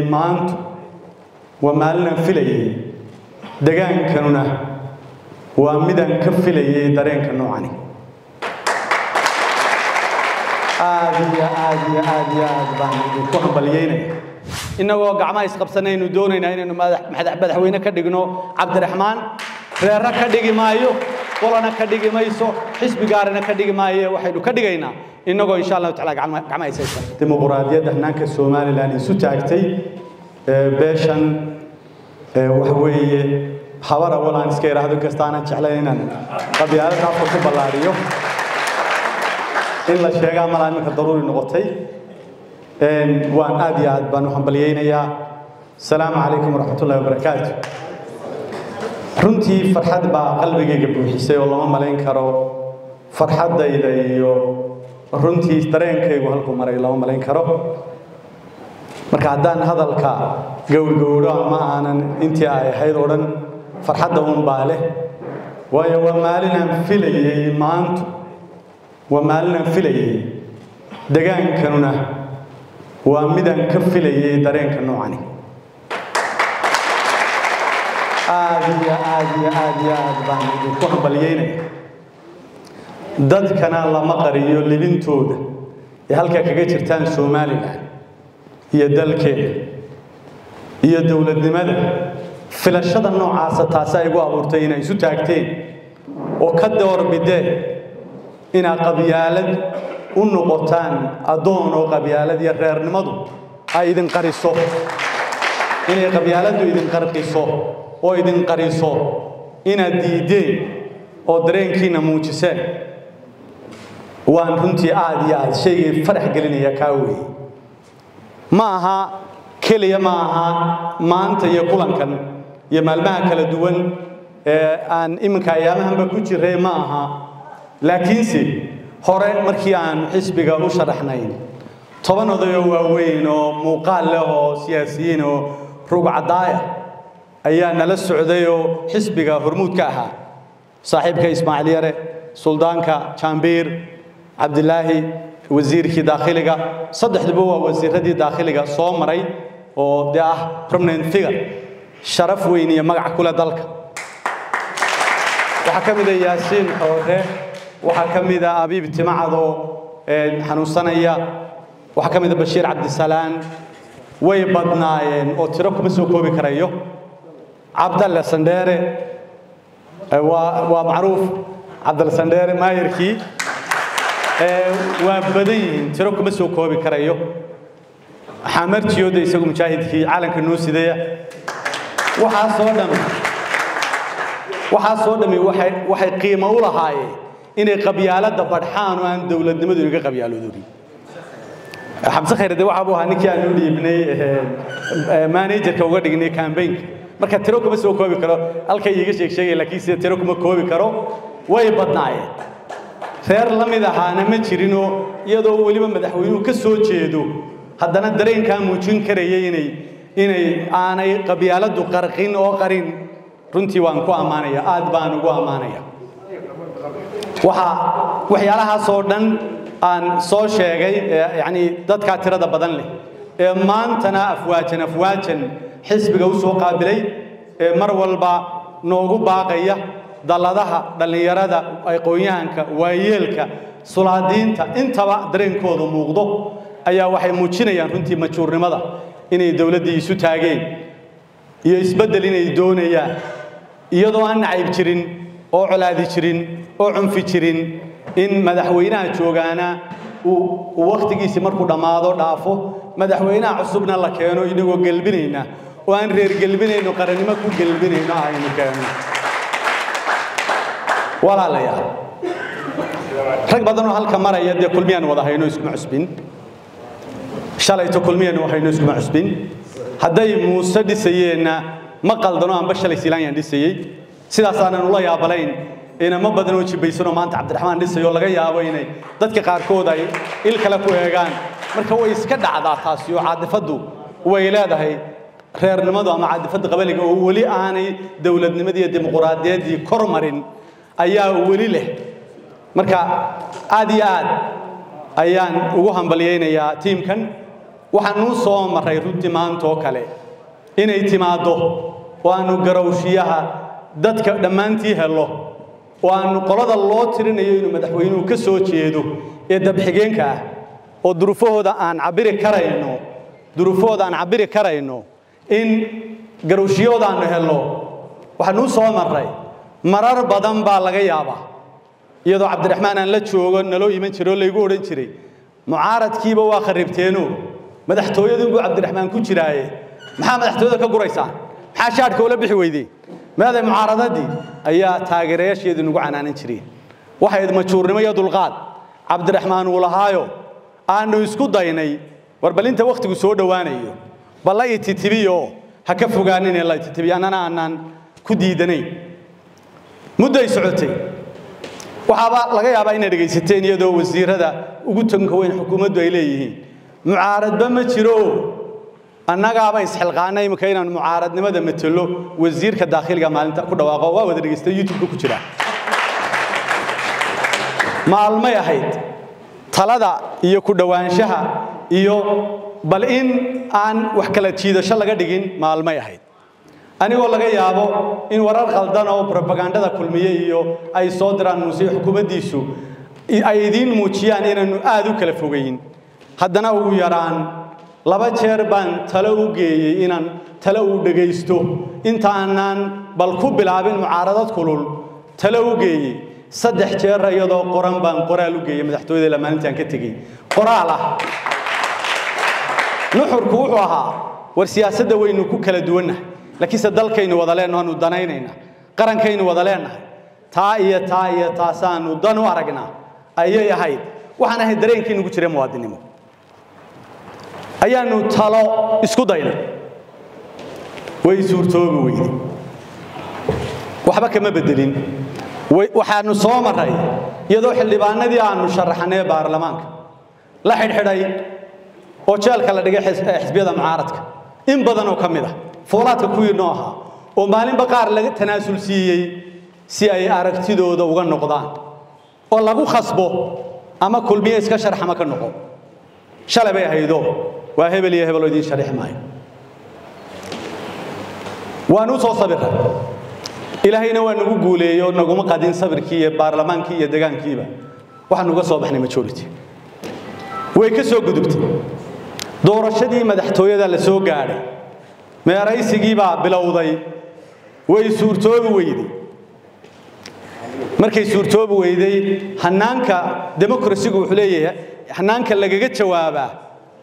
maantu waa maalinaan filayay degaankanuna waa midaan ka filayay dareenka noocani. Aad iyo aad iyo aad iyo aad baan idinku hambalyeynaya innagoo gacmaha isqabsanaynu doonaynaa inaynu madaxweyne ka dhigno cabdiraxmaan reerra ka dhigi maayo qolana ka dhigi mayso xisbi gaarana ka dhigi maayo waxaynu ka dhigaynaa. Innagoo insha allahu taala gacmaha isaysan dimuquraadiyadda hanaanka somalilan isu taagtay beeshan waxa weeye habara walaan iska idhaahdo inkasta aanan jeclayn inaan qabyaalada afka ku ballaariyo. In la sheegaa malaa iminka daruuri noqotay. Waan aad iyo aad baan u hambalyeynayaa asalaamu calaykum waraxmatullahi wabarakaatu runtii farxad baa qalbigayga buuxisay oo lama malayn karo. Farxaddayda iyo runtii dareenkaygu halkuu maray lama malayn karo. Marka haddaan hadalka gowrgowro ama aanan intii ay ahayd oo dhan farxadda un baa leh. Waayo waa maalinaan filayay maantu. Waa maalinaan filayay degaankanuna waa midaan ka filayay dareenka noocani aad iyo aad iyo aad iyo aad baan idinku hambalyeynaya dadkana lama qariyo libintooda ee halkaa kaga jirtaan somalilan iyo dalkeeda iyo dowladnimada. Filashada noocaasa taasi ay igu abuurtay inay isu taagteen oo ka doorbideen inaad qabyaalad u noqotaan addoon oo qabyaalad iyo reernimadu ay idin qariso. Inay qabyaaladdu idin qarqiso oo idin qariso inaad diideen oo dareenkiina muujiseen. Waan runtii aad iyo aad shaygay farax gelinaya kaa weeye. Ma aha keliya ma aha maanta iyo kulankan iyo maalmaha kala duwan ee aan iminka ayaamahanba ku jiray ma aha. Laakiinse hore markii aan xisbiga u sharaxnayn toban odayoo waaweyn oo muuqaal leh oo siyaasiyiin oo rugcadaaya ayaa nala socday oo xisbiga hormuud ka ahaa. Saaxiibka ismaaciil yare suldaanka jaambiir cabdilaahi wasiirkii daakhiliga. Saddexduba waa wasiiradii daakhiliga soo maray oo dee ah permanent figure. Sharaf weyn iyo magac kule dalka. Waxaa ka mid a yaasiin xoore waxaa ka mid a abiib timacad oo xanuunsanaya. Waxaa ka mid a bashiir cabdisalaan. Way badnaayeen oo tiro kuma soo koobi karayo cabdalle sandheere waa waa macruuf. Cabdalle sandheere maayarkii. Waa badan yihiin. Tiro kuma soo koobi karayo. Xamartiyooda isagu mujaahidkii calanka noo sidaya waxaasoo dhami waxaasoo dhami waxay qiimo u lahaayeen inay qabyaaladda badxaan oo aan dowladnimadu inaga qabyaaloodorin xamse khayr de waxa buu ahaa ninkii aan u dhiibnay managerka uga dhignay campaignka marka tiro kuma soo koobi karo halkay iiga sheeg laakiin sida tiro kuma koobi karo? Way badnaayeen. Reer la mid ahaana ma jirinoo iyadoo weliba madaxweynuhu ka soo jeedo. Haddana dareenkaa muujin karayay inay inay aanay qabyaaladdu qarqin oo qarin. Runtii waan ku ammaanaya aad baan ugu ammaanaya. Waxa waxyaalahaasoo dhan aan soo sheegay yacni dadkaa tirada badan leh ee maantana afwaajan afwaajan xisbiga u soo qaabilay ee mar walba noogu baaqaya dalladaha dhallinyarada aqoon-yahanka waayeelka sulaadiinta intaba dareenkoodu muuqdo ayaa waxay muujinayaan runtii majuurnimada inay dowladdii isu taageen iyo isbeddel inay doonayaan iyadoo aan nacayb jirin oo colaadi jirin oo cunfi jirin in madaxweynaha joogaana uu wakhtigiisii markuu dhammaado dhaafo madaxweynaha cusubna la keeno inagoo gelbinayna oo aan reer gelbinayno qarannimo ku gelbinayno aynu keeno walaalayaal. Rag badan oo halka maraya dee kulmiyaan wada hayno iskuma cusbin. Shalayto kulmiyaan hayno iskuma cusbin. Hadday muuse dhisayeenna ma qaldano aanba shalay siilaanyaan dhisayey. Sidaasaanan ula yaabalayn inama badan oo jibaysanoo maanta cabdiraxmaan dhisayo laga yaabo inay dadka qaarkood ay il kale ku eegaan. Marka way iska dhacdaa taasi oo caadifaddu way leedahay reernimadu ama caadifadda qabaliga oo weli aanay dowladnimadii iyo dimuquraadiyaddii kor marin ayaa weli leh. Marka aad iyo aad ayaan ugu hambalyaynayaa tiimkan. Waxaanuu soo marray runtii maantoo kale. Inay timaaddo oo aanu garowshiyaha dadka dhammaantii helo oo aanu qolada loo tirinayo inuu madaxweynuhu ka soo jeedo ee dabxigeenka ah. Oo durufahooda aan cabiri karayno durufahooda aan cabiri karayno in garowshiyahooda aanu helno waxaanuu soo marray marar badan baa laga yaabaa. Iyadoo cabdiraxmaan aan la joogo naloo iman jiray oo laygu odhan jiray mucaaradkiiba waa kharibteeno madaxtooyadunbuu cabdiraxmaan ku jiraaye. Maxaa madaxtooyada ka guraysaan? Maxaa shaadhka ula bixi weydeen meeday mucaaradadii ayaa taageerayaasheedu nagu canaanan jireen. Waxayd majuurnimo iyo dulqaad. Cabdiraxmaan uu lahaayo. Aanu isku daynay. War bal inta wakhtigu soo dhowaanayo bal la ititibiyo ha ka fogaanin ee la ititibiyo annana aanaan ku diidanayn mudday socotay. Waxaaba laga yaabaa inay dhegaysateen iyadoo wasiirada ugu tanka weyn xukuumaddu ay leeyihiin. Mucaaradba ma jiro. Annagaaba isxilqaana imika inaan mucaaradnimada matelo wasiirka daakhiliga maalinta ku dhawaaqo waa wada dhegaysta. Youtube ku jira. Maalmay ahayd. Talada iyo ku dhowaanshaha iyo bal in aan wax kala jiidasho laga dhigin maalmay ahayd. Anigoo laga yaabo in warar khaldan oo brobagandada kulmiye iyo ay soo diraan muuse xukuumaddiisu ay idiin muujiyaan inaannu aad u kala fogayn haddana ugu yaraan laba jeer baan talo u geeyey inaan talo uu dhegaysto intaanaan bal ku bilaabin mucaaradad kulul talo u geeyey. Saddex jeer iyadoo qoran baan qoraal u geeyey madaxtooyada ilaa maalintaan ka tegey. Qoraal ah nuxurku wuxuu ahaa war siyaasadda waynu ku kala duwannahay. Laakiinse dalkaynu wada leenaho aanu danaynayna qarankaynu wada leenahay taa iyo taa iyo taasaanu dan u aragnaa ayay ahayd. Waxaan ahayd dareenkii nagu jira muwaadinimo. Ayaanu talo isku daynay. Way suurtoobi weyday waxba kama bedelin. Waxaanu soo marray iyadoo xildhibaanadii aanu sharaxnay baarlamaanka. La xidhxidhay oo jeelka la dhigay xisbiyada mucaaradka. In badan oo ka mid ah. Foolaadka kuwii noo ahaa oo maalinba qaar laga tanaasul siiyey si ay aragtidooda uga noqdaan. Oo lagu khasbo ama kulmiye iska sharax ama ka noqo. Shalay bay ahaydo waa hebel iyo hebeloo idiin sharixi maayo. Waanu soo sabiray. Ilaahayna waa nagu guuleeyey naguma qadin sabirkii iyo baarlamaankii iyo degaankiiba waxaanu uga soo baxnay majority. Way ka soo gudubtay doorashadii madaxtooyada la soo gaadhay. Meeraysigii baa bilowday. Way suurtoobi weyday markay suurtoobi weyday hanaanka demokrasigu wuxuu leeyahay hanaanka lagaga jawaabaa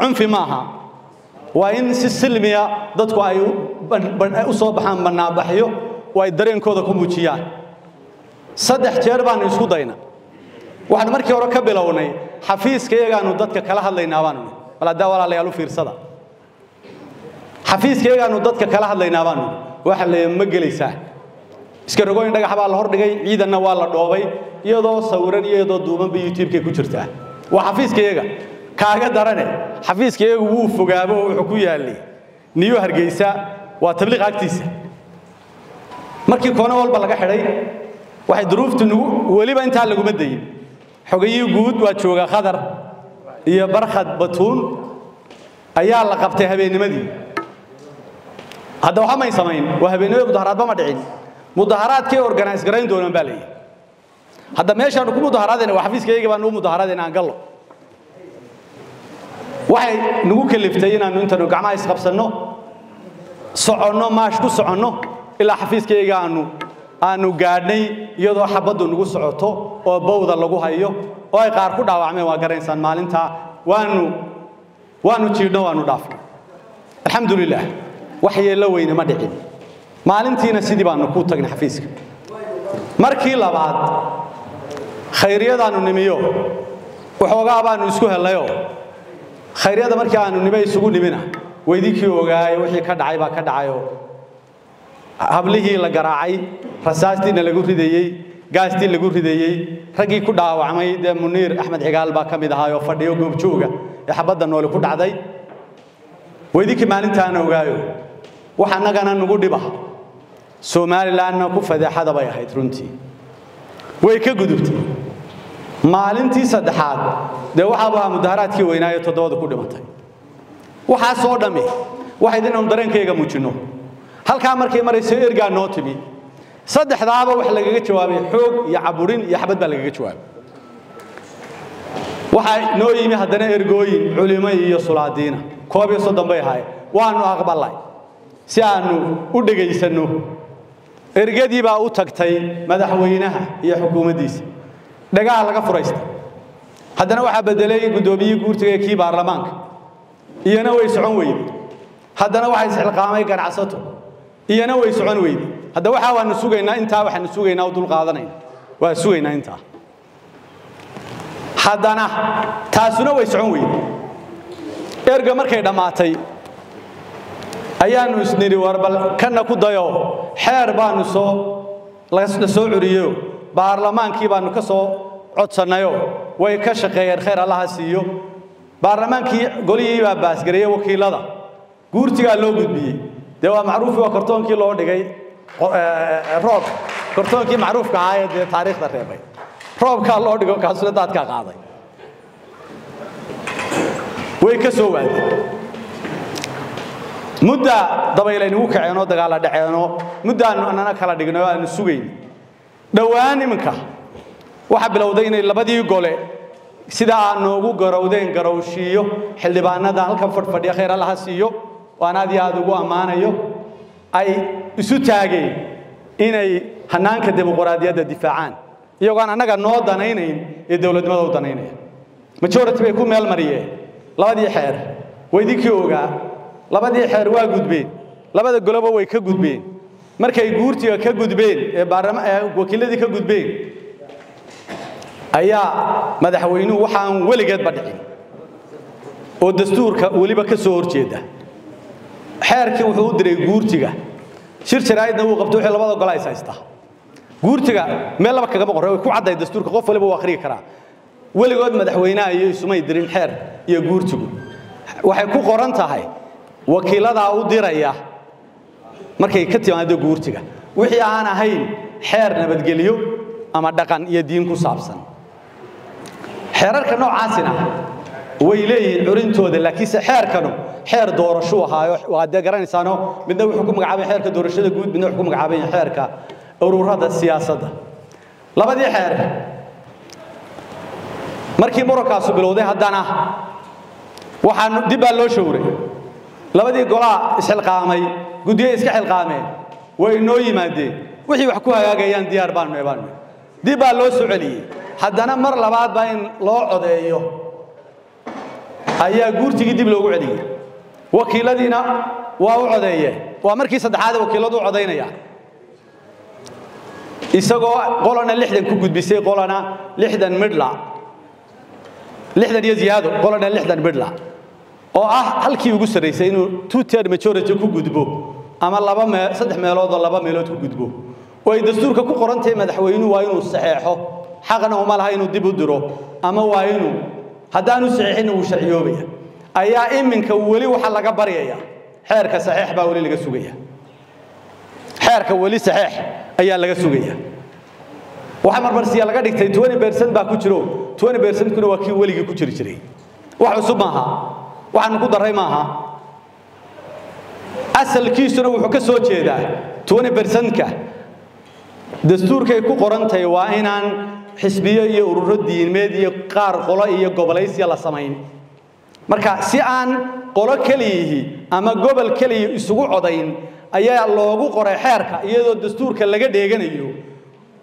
cunfi maaha. Waa in si silmiya dadku ay u soo baxaan bannaabaxyo oo ay dareenkooda ku muujiyaan. Saddex jeer baanu isku dayna waxaan markii hore ka bilownay xafiiska iyagaanu dadka kala hadlaynaa baanu bal haddaa walaalayaal u fiirsada. Xafiiska iyagaanu dadka kala hadlaynaa baanu waxa la ma gelaysaa. Iska rogooyin dhagax baa la hordhigay ciidanna waa la dhoobay iyadoo sawiran iyadoo duubanba youtube-kay ku jirtaa. Waa xafiiska iyaga. Kaaga darane xafiiska iyagu wuu fogaabo oo wuxuu ku yaallay niyo hargeysa waa tabliiq agtiisa. Markii koone walba laga xidhay waxay duruuftu weliba intaa laguma dayin. Xogayii guud waa jooga khadar iyo barkhad batuun ayaa la qabtay habeennimadii hadda waxa may samayn waa habeennimadii mudaharaadba ma dhicin mudaharaadkay organize garayn doonaan baa leeyahay hadda meeshaanu ku mudaharaadayna waa xafiiska iyaga baanu u mudaharaadayna aan gallo waxay nagu kaliftay inaannu intanu gacmaha isqabsanno soconno maash ku soconno ilaa xafiiska iyaga aanu aanu gaadhnay iyadoo xabaddu nagu socoto oo bawda lagu hayo oo ay qaar ku dhaawacmeen waa garaysaan maalintaa waanu waanu jiidhno waanu dhaafnay alxamdu lilah wax yeello weyne ma dhicin. Maalintiina sidii baanu ku tagnay xafiiska. Markii labaad khayriyadaannu nimiyo waxoogaa baanu isku hellayoo khayryada markii aanu nime isugu nimina. Weydinkii ogaaye wixii ka dhacay baa ka dhacayoo. Hablihii la garaacay rasaastiina lagu ridayey gaastii lagu ridayey raggii ku dhaawacmay dee muniir axmed cigaal baa ka mid ahaayoo fadhiyo goobjooga ee xabadda nooli ku dhacday. Weydinkii maalintaana ogaayo wax annagana nagu dhiba. Somalilanna ku fadeexada bay ahayd runtii. Way ka gudubtay. Maalintii saddexaad dee waxaaba ahaa mudaharaadkii weynaayo toddobada ku dhimatay. Waxaasoo dhammi waxayd inaynu dareenkayga muujinno halkaa markay marayso ergaa noo timi saddexdaaba wax lagaga jawaabay xoog iyo caburin iyo xabad baa lagaga jawaabay. Waxaa noo yimi haddana ergooyin culimo iyo sulaadiina. Koob soddon bay ahaayeen. Waanu aqbalay si aanu u dhegaysanno. Ergadii baa u tagtay madaxweynaha iyo xukuumaddiisa dhagaha laga furaysta. Haddana waxaa bedelay guddoomiyihii guurtiga ee kii baarlamaanka. Iyana way socon weyde haddana waxaa isxilqaamay ganacsato. Iyana way socon weyde hadda waxaa waanu sugaynaa intaa waxaanu sugaynaa u dul qaadanayna waa sugaynaa intaa. Haddana taasuna way socon weyde erga markay dhammaatay ayaanu isnidhi war bal ku dayo. Xeer baanu soo la soo curiyeyo baarlamaankii baanu ka soo codsannayo. Way ka shaqeeyeen khayr allaha siiyo. Baarlamaankii golihii baa baasgareeyey wakiilada. Guurtigaa loo gudbiyey. Dee waa macruufi waa kortoonkii loo dhigay roob kortoonkii macruufka ahaa ee dee taariikhda reebay roobkaa loo dhigo kaasuna daadkaa qaaday way ka soo waadeen mudda dabaylaynugu kaceenoo dagaalla dhaceenoo muddaannu annana kala dhignay oo sugayn dhowaan iminka. Waxaa bilowday inay labadii gole sida aad noogu garowdeen garowshiiyo. Xildhibaanada halkan fadhfadhiya khayr allaha siiyo. Waan aad iyo aad ugu ammaanayo ay isu taageen inay hannaanka dimuquraadiyadda difaacaan. Iyagoon annaga noo danaynayn ee dowladnimada u danaynaya. Majority bay ku meel mariyeen. Labadii xeer waa idinkii ogaa. Labadii xeer waa gudbeen. Labada goloba way ka gudbeen. Markay guurtiga ka gudbeen ee wakiiladii ka gudbeen ayaa madaxweynuhu waxaan weligeedba dhicin. Oo dastuurka weliba ka soo horjeeda. Xeerkii wuxuu u diray guurtiga shir jaraa'idna wuu qabto wixii labada gole is haystaa. Guurtiga meel laba kagama qorre way ku cadday dastuurka qof waliba uu akhriyi karaa. Weligood madaxweynaha iyo isumay dirin xeer iyo guurtigu. Waxay ku qoran tahay wakiiladaa u diraya markay ka timaado guurtiga. Wixii aan ahayn xeer nabadgelyo ama dhaqan iyo diin ku saabsan. Xeerarka noocaasina way leeyihiin curintooda laakiinse xeerkanu xeer doorashuu ahaayo. Waa dee garanaysaano midna wuxuu ku magacaabay xeerka doorashada guud midna wuxuu ku magacaabay xeerka ururada siyaasadda. Labadii xeer markii murakaasu bilowday haddana waxaan dib baa loo showray. Labadii golaa isxilqaamay guddiye iska xilqaameen way noo yimaadeen. Wixii wax ku hagaagayaan diyaar baanu ebaanu dib baa loo soo celiyey. Haddana mar labaad baa in loo codeeyo. Ayaa guurtigii dib loogu celiyey wakiiladiina waa u codeeyeen waa markii saddexaad wakiiladu u codaynaya isagoo qolana lixdan ku gudbisay qolana lixdan midla lixdan iyo ziyaado qolana lixdan midla oo ah halkii ugu sarraysay inuu two third majority ku gudbo ama laba mee saddex meelood oo laba meelood ku gudbo. Oo ay dastuurka ku qoran madaxweynuhu waa inuu saxeexo. Xaqna uma laha inuu dib u diro ama waa inuu haddaanu saxeexin wuu sharciyoobaya ayaa iminka weli waxa laga baryaya. Xeerka saxeex baa weli laga sugaya. Xeerka weli saxeex ayaa laga sugaya. Waxa marmarsiya laga dhigtay 20% baa ku jiro. 20% kuna waa kii weligii ku jiri jiray. Wax cusub maaha. Waxaan ku daray maaha. Asalkiisuna wuxuu ka soo jeedaa 20%ka dastuurkay ku qorantahay waa inaan xisbiyo iyo ururo diimeed iyo qaar qolo iyo gobolaysiya la samayn marka si aan qolo keliyihi ama gobol keliya isugu codayn ayaa loogu qoray xeerka iyadoo dastuurka laga dheeganayo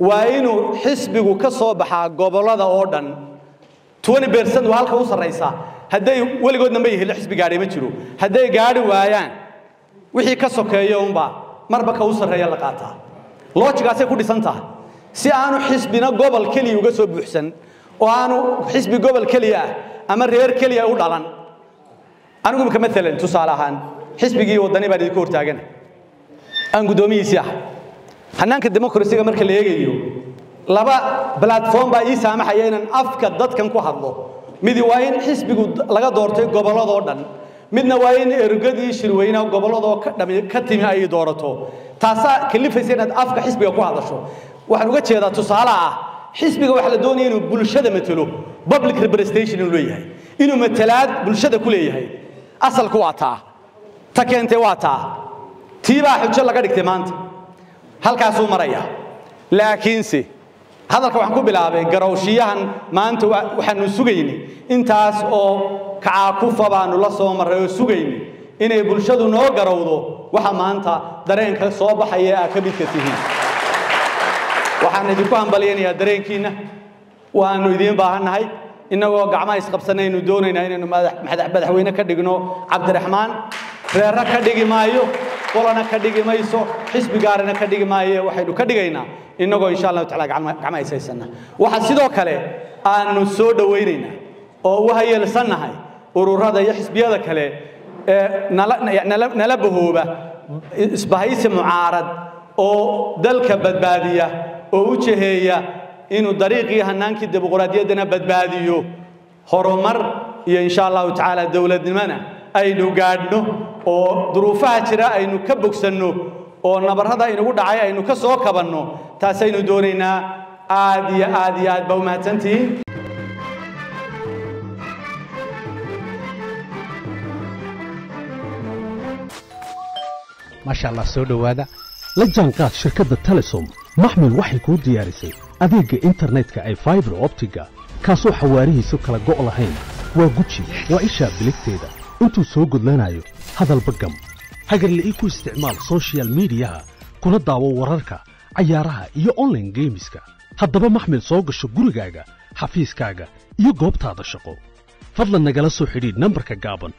waa inuu xisbigu ka soo baxaa gobollada oo dhan. 20% waa halka u sarraysa hadday weligoodna ma yihiin xisbi gaadhay ma jiro. Hadday gaadhi waayaan wixii ka sokeeyo unba marba ka u sarreeya la qaataa. Loojigaasay ku dhisan tahay. Si aanu xisbina gobol keliya uga soo buuxsan oo aanu xisbi gobol keliya ah ama reer keliya u dhalan. Anigu imika maalan tusaale ahaan xisbigii waddani baan idinku hortaagana. Aan guddoomihiisii ah. Hannaanka demokrasiga marka la eegayo laba platform baa ii saamaxaya inaan afka dadkan ku hadlo. Midi waa in xisbigu laga doortay gobolladoo dhan. Midna waa in ergadii shirweynaha gobolladoo ka timi ay doorato. Taasaa kalifaysa inaad afka xisbiga ku hadasho. Waxaan uga jeedaa tusaale ah xisbiga waxaa la doonaya inuu bulshada matalo public representation inuu leeyahay inuu matalaad bulshada ku leeyahay. Asalku waa taa ta keentay waa taa tii baa xujo laga dhigtay maanta. Halkaasuu maraya laakiinse hadalka waxaan ku bilaabay garowshiyahan maanta waxaanu sugaynay. Intaas oo kacaakufa baanu la soo marray oo sugaynay. Inay bulshadu noo garowdo waxa maanta dareenka soo baxaya aa ka midka tihiin waxaan idinku hambalyaynayaa dareenkiinna. Waanu idiin baahannahay innagoo gacmaha isqabsanaynu doonaynaa inaynu madaxweyne ka dhigno cabdiraxmaan. Reerra ka dhigi maayo qolana ka dhigi mayso xisbi gaarana ka dhigi maayo waxaynu ka dhigaynaa innagoo insha allahu tacala gacma ishaysana waxaa sidoo kale aanu soo dhowaynaynaa oo u hayeelsannahay ururada iyo xisbiyada kale ee nala bahooba isbahaysi mucaarad oo dalka badbaadiya oo u jeheeya inuu dariiqii hanaankii dimuqraadiyaddana badbaadiyo. Horumar iyo insha allahu tacaala dowladnimona aynu gaadhno oo duruufaha jira aynu ka bogsanno oo nabarrada inagu dhacay aynu ka soo kabanno. Taasaynu doonaynaa aad iyo aad iyo aad baa u mahadsantihiin maasha allah soo dhowaada. La jaanqaad shirkadda telesom maxmil waxay kuu diyaarisay adeegga internetka ay faibar optiga kaasoo xawaarihiisu kala go' lahayn. Waa guji waa ishaa biligteeda. Intuu soo gudlanayo hadalba gam hagarle ii ku isticmaal sochial midiyaha kuna daawo wararka cayaaraha iyo onlaine geemiska haddaba maxmil soo gasho gurigaaga xafiiskaaga iyo goobtaada shaqo. Fadlan nagala soo xidhiidh nambarka gaaban